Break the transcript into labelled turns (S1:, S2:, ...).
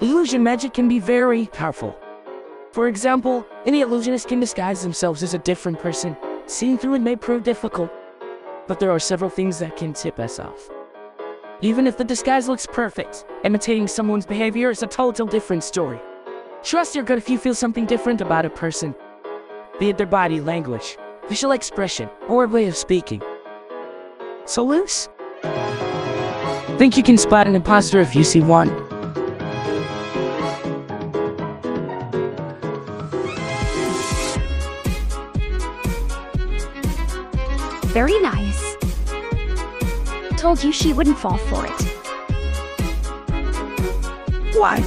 S1: illusion magic can be very powerful. For example, any illusionist can disguise themselves as a different person. Seeing through it may prove difficult, but there are several things that can tip us off. Even if the disguise looks perfect, imitating someone's behavior is a total different story. Trust your gut if you feel something different about a person, be it their body language, facial expression, or way of speaking. So Luz? Think you can spot an imposter if you see one?
S2: Very nice. Told you she wouldn't fall for it.
S1: Why?